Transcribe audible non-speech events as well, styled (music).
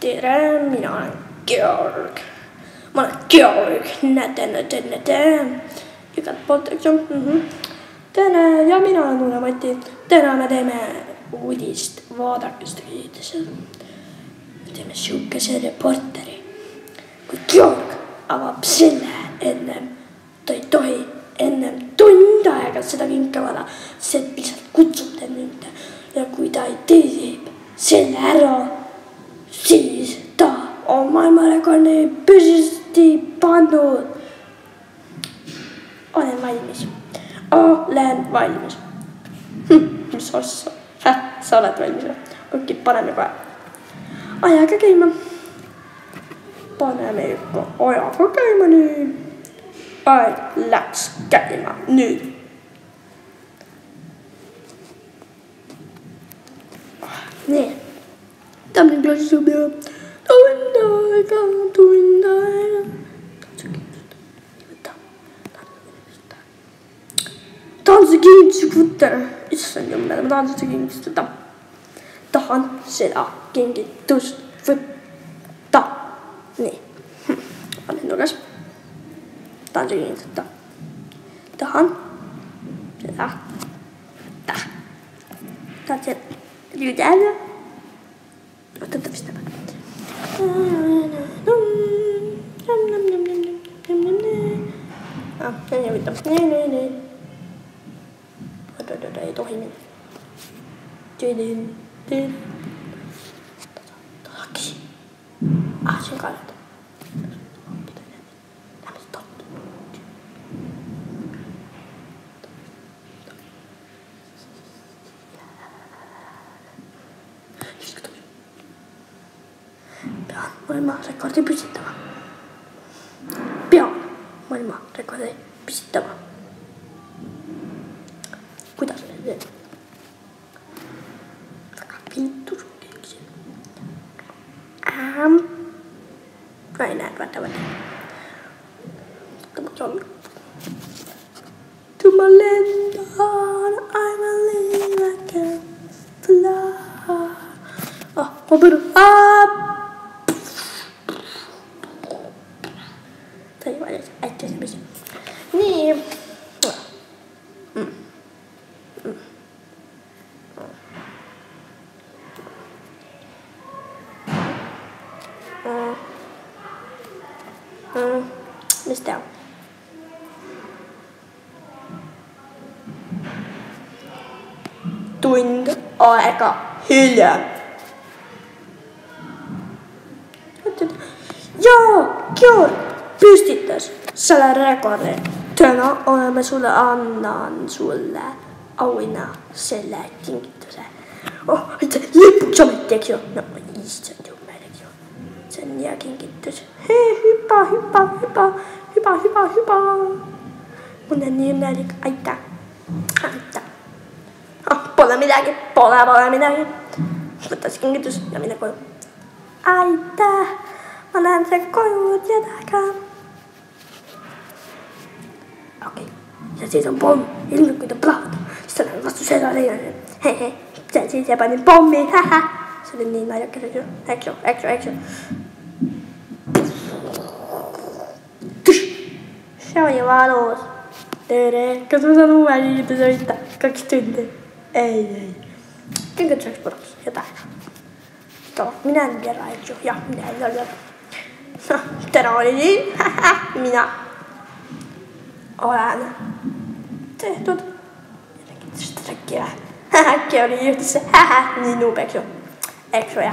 tere, mina olen Georg. ma olen Georg, näete, näete, näete. igalt poolt, eks ju mm -hmm.. tere ja mina olen Ulle-Mati. täna me teeme uudist, vaadake seda me teeme siukese reporteri. kui Georg avab selle ennem, ta ei tohi ennem tund aega seda kinke avada, see lihtsalt kutsub ta nüüd ja kui ta ei tee selle ära siis ta on maailmarekordi püsti pannud. olen valmis, olen valmis hm,. mis asja, sa oled valmis või? okei paneme kohe ajaga käima. paneme ikka ajaga käima nüüd. aeg läks käima nüüd. Something close to the the window. I can't the window. Dansegin skutter. Issand jumal, dansegin skutter. Tahan seda kingitust võtta. Nii. Panen hm. nurgas. Dansegin skutter. Tahan seda võtta. Tahan seda. Tahan seda. Oturdum işte ben. Ah, ben yaptım. Ne ne ne. Hadi hadi hadi dohimin. Dedin. Dedin. Taki. Ah, şimdi kaldı. Hiç kutum. Stopp. pean maailmarekordi püstitama. pean maailmarekordi püstitama. kuidas ma teen? väga viltu sul teeksin. ei näe, vaata, vaata. tõmba jalga. tõmba lendan, Sorry, maar dit is echt een beetje... Nee. Mm. Mm. Mm. nee, og jeg kan hylle. Ja! Gjør! Püstitas selle rekordi. täna oleme sulle, annan sulle auhinna selle kingituse. oh, aitäh, lõpuks ometi, eks ju. no issand jumal, eks ju. see on hea kingitus. hüppa, hüppa, hüppa, hüppa, hüppa, hüppa. ma olen nii õnnelik, aitäh, aitäh. ah, pole midagi, pole, pole midagi. võta see kingitus ja mine koju. aitäh Mä lähden sen kojuun, tietääkää. Okei. Ja siis on pommi. Ilmikkuita plahta. Sitten on vastu se on leijäinen. Hei hei. Se siis jäpä niin pommi. (laughs) Hähä. Se oli niin näin. Eikö se? Eikö se? Se? Se oli valus. Tere. Kas mä sanon väliin, että se yrittää kaksi tuntia? Ei, ei. Kinkä tseks olisi paras? Jotain. Minä en tiedä, eikö? Ja, minä en tiedä. (laughs) Trolley. (laughs) Mina. Olan. Tudod. Mindenkit is trekkel. Kiavírt. Ninó bekjön. Extra.